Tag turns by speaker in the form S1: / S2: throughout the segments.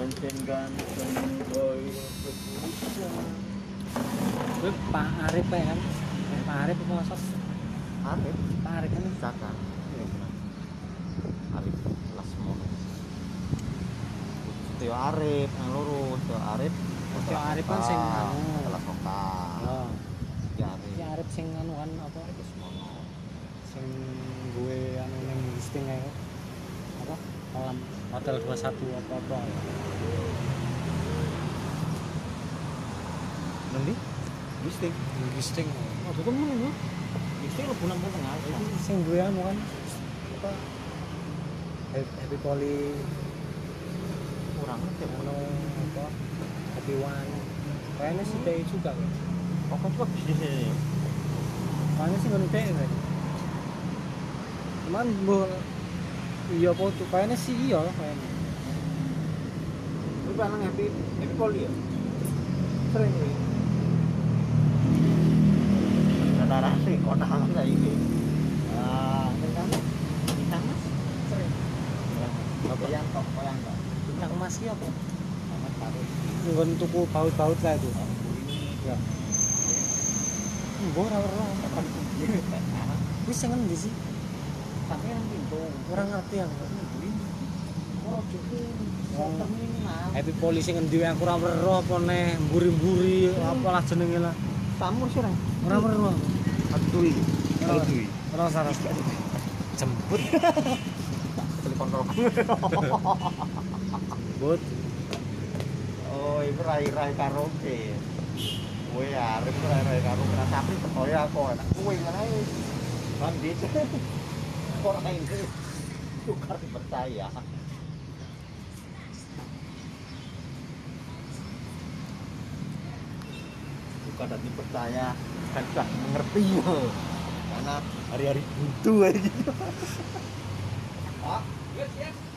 S1: Koyo keputusan.
S2: Gue Pak Arif ya kan? Eh, Pak Arif masuk?
S1: Arif
S2: Pak Arif kan?
S1: Zakar. Arif Lasmono. Tio Arif yang lurus, Tio Arif.
S2: Tio Arif kan sing anu.
S1: Kelas vokal.
S2: Oh.
S1: Tio Arif.
S2: Si Arif sing anu kan apa?
S1: Arif Lasmono.
S2: Sing gue anu neng listing aja. Apa? Hotel 21 apa apa.
S1: Nanti? Listing.
S2: Listing.
S1: Oh, itu temen lu. Listing lu pulang ke tengah.
S2: Itu sing gue anu kan apa? Happy, Poli
S1: Kurang ngerti.
S2: anu apa? Happy One. Kayaknya si Tei juga kan.
S1: Oh, kan coba bisnisnya ini.
S2: Kayaknya sih nggak Tei kan. Cuman bu iya tuh kayaknya sih iya lah kayaknya.
S1: Lu barang happy happy poli ya? Sering nih. Antara sih kota lah ini. Ah, bintang mas. Sering.
S2: Bintang Mas iya tuku baut-baut lah itu. Ya. Ora apa. Endi sih?
S1: Tapi yang pintu.
S2: Ora ngerti aku.
S1: Oh, cukup.
S2: Oh.
S1: terminal.
S2: Happy Poli sing endi aku ora weruh apa neh mburi-mburi apalah jenenge lah.
S1: Tamu sih orang.
S2: Ora weruh.
S1: Aduh.
S2: Ora.
S1: Aduh.
S2: Ora salah. Jemput.
S1: Telepon rokok.
S2: But.
S1: Oh, itu rai-rai karaoke. Kowe arep rai-rai karaoke ra sapi teko ya kok enak kowe ngene. Bandit. Kok ora ini tukar dipercaya. Bukan dan dipercaya kan sudah mengerti ya. Karena hari-hari butuh aja gitu. Yes, yes.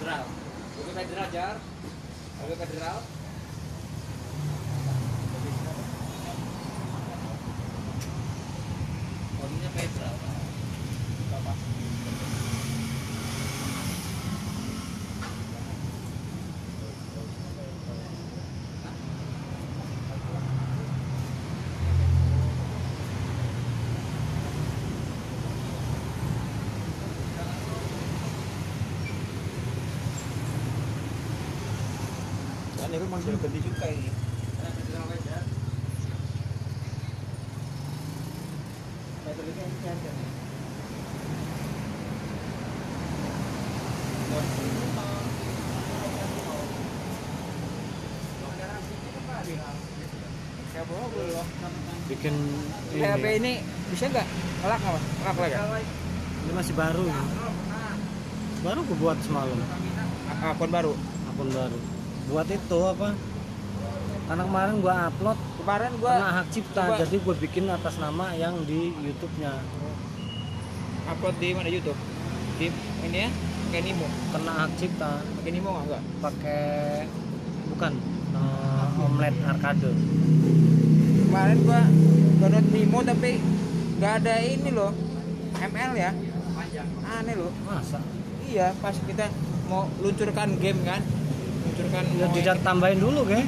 S3: Federal. Bukan federal jar. Bukan federal.
S4: Oninya Petra.
S1: Kan itu masih ganti juga ini.
S3: Federal aja.
S1: Saya tulisnya
S3: belum.
S2: bikin
S3: PHP
S2: ini
S3: ini bisa nggak? Ngelak nggak? Ngelak lagi?
S2: ini masih baru ya. baru gue buat semalam
S3: Akun baru.
S2: akun baru buat itu apa karena kemarin gua upload
S3: Kemarin gua
S2: kena hak cipta
S3: gua-
S2: jadi gue bikin atas nama yang di YouTube-nya
S3: upload di mana YouTube? Di ini ya? Pakai Nimo.
S2: kena hak cipta
S3: Pakai Nimo nggak? Nggak.
S2: pakai bukan eh, omelet arcade
S3: Kemarin gua download Nimo tapi nggak ada ini loh. ML ya. Aneh loh.
S2: masa
S3: Iya, pas kita mau luncurkan game kan. Luncurkan
S2: ya tidak tambahin dulu ke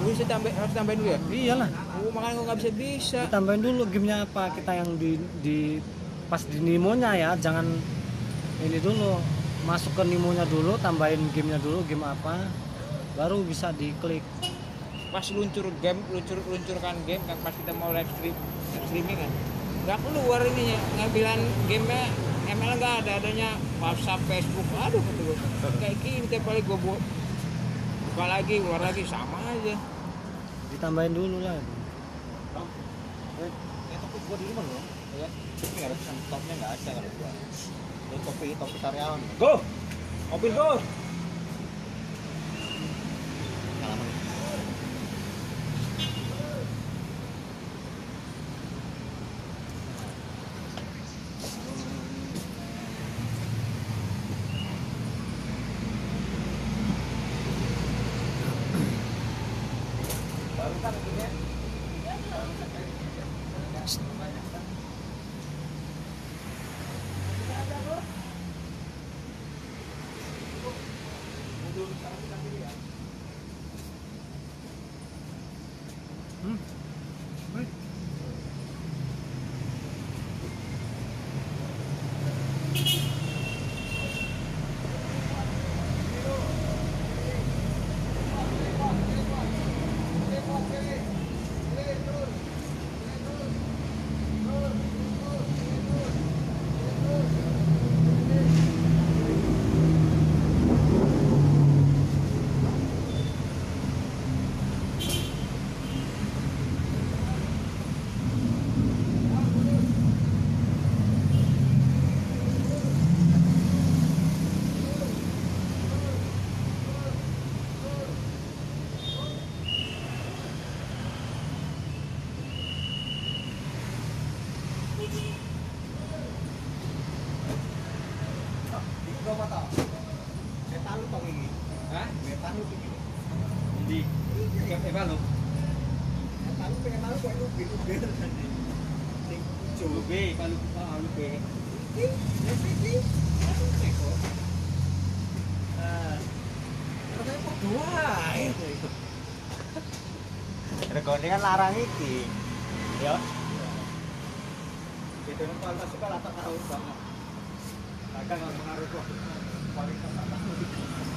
S3: Oh, bisa tambah harus tambahin dulu ya?
S2: iyalah
S3: Oh, makanya gua nggak bisa bisa.
S2: ditambahin dulu gamenya apa kita yang di di pas di Nimonya ya jangan ini dulu masuk ke Nimonya dulu tambahin gamenya dulu game apa baru bisa diklik
S3: Pas luncur game, luncur luncurkan game kan pas kita mau live stream live streaming kan. Nggak keluar ininya, ngambilan gamenya ML nggak ada adanya WhatsApp, Facebook, aduh. Kayak gini tiap kali gua buat buka lagi, keluar lagi sama aja.
S2: ditambahin dulu lah
S1: Eh, itu kok gua di rumah loh. Ya. Tapi nggak ada pesan topnya nggak ada kalau gua. Itu topi topi karyawan.
S3: Go! Mobil go!
S1: Ngalaman. Baru kan ini ya?
S2: Hmm. Baik.
S1: Iki gak apa tau? Metal lu tau iki.
S3: Hah?
S1: Metal lu iki.
S3: Di. Kayak apa lu?
S1: aku pengen tahu kok lubi lubi tadi sing lubi kalau ah lubi iki iki iki aku teko ah ternyata kok dua Regone kan larang iki. Ya. Kan kalau suka lah tak tahu banget. Nggak pengaruh kok. Atas Ya,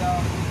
S5: go.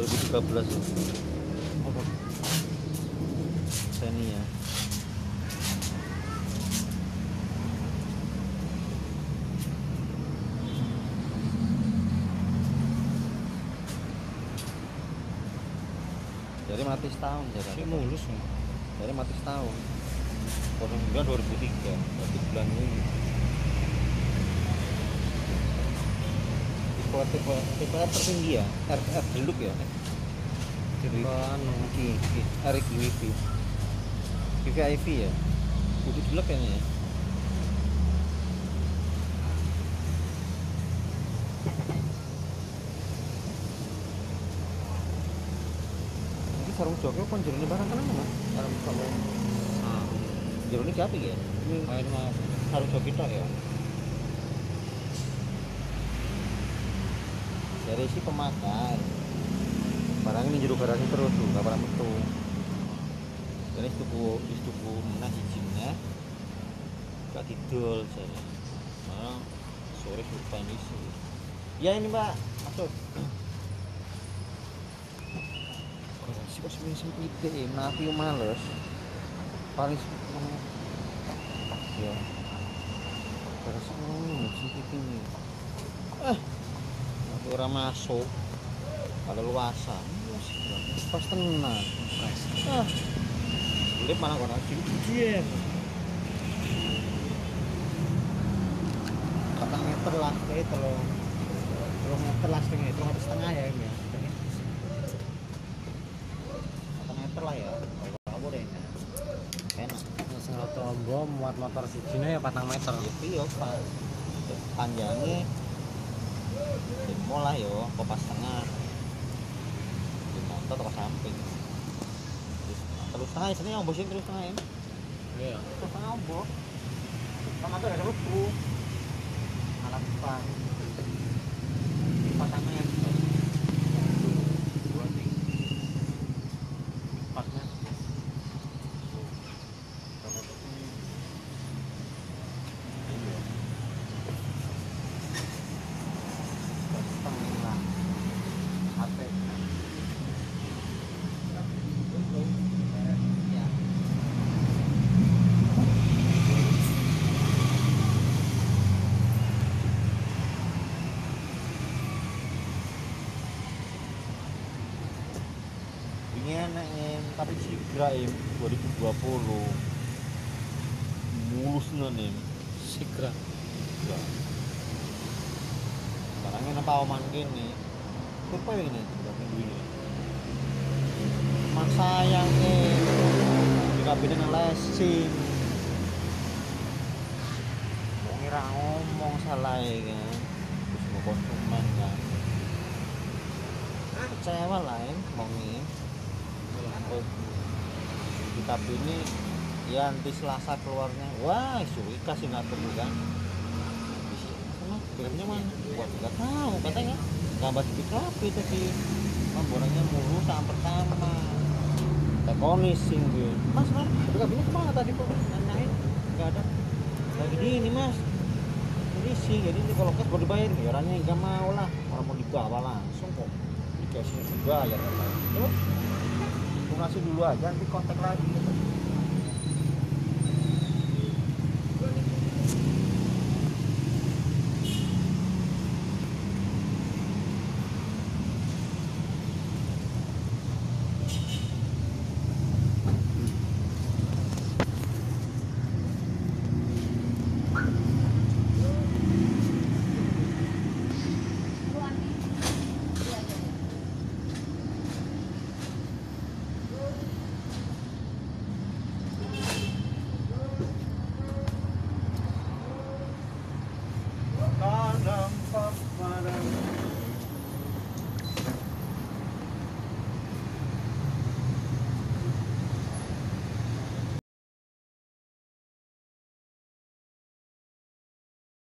S5: 2013 Xenia dari mati setahun jadi
S2: si mulus
S5: dari mati setahun. 09 2003 berarti bulan ini. Tipe tipe tipe R tertinggi ya? R R geluk ya?
S2: Tipe anu.
S5: Iki, R iki wifi VVIP ya? Kudu geluk kayaknya ya? Ini sarung joknya kan jernih barang kan mas? Sarung
S2: Ah,
S5: jernih siapa ya? Ini sarung jok kita ya dari si pemakai barang ini juru garasi terus tuh gak pernah metu jadi tuku is tuku menah izinnya gak tidur saya malah sore lupa ini sih ya ini mbak masuk garasi kok sempit sempit deh mati males paling ya garasi ini sempit ini eh Nanti orang masuk. Ada luasan pas tenang
S1: ah. Lip malah kono ujian
S3: patang meter lah kayak telung telung meter lah setengah telung meter setengah ya ini ya. Patang meter lah ya. Kalau kamu deh enak.
S2: Sing amba muat motor sijine ya patang meter.
S1: Ya iya pak. Panjangnya demo lah yo. Apa pas tengah. Di motor atau samping. Terus tengah sini yang bosin terus tengah ya
S2: iya.
S3: Terus tengah ombok. Sama tuh ada lupu alat depan patang meter dua tiga empat meter setengah HP ya
S1: ini enak em em 2020 mulus nih
S2: sigra
S1: Ya. Barangnya napa oman gini. Apa ini? Minggu ini. Man sayang eh di kabin lesing. Mau ngira ngomong salah ya kan. Terus mau konsumen kan. Kecewa lah ya, mau di kabin ini ya nanti selasa keluarnya. Wah suwi kasih ngatur kan? Filmnya mana? Buat nggak tahu katanya. Gambar di kafe tapi borangnya mulu sama pertama. Tekonis sing gue mas mas tapi kabinnya ke mana tadi kok? Nanyain nggak ada. Lagi di ini mas. Ini sih jadi ini kalau cash baru dibayar ya orangnya nggak mau lah. Orang mau dibawa langsung kok. Di cashnya sudah ya lunasi dulu aja nanti kontak lagi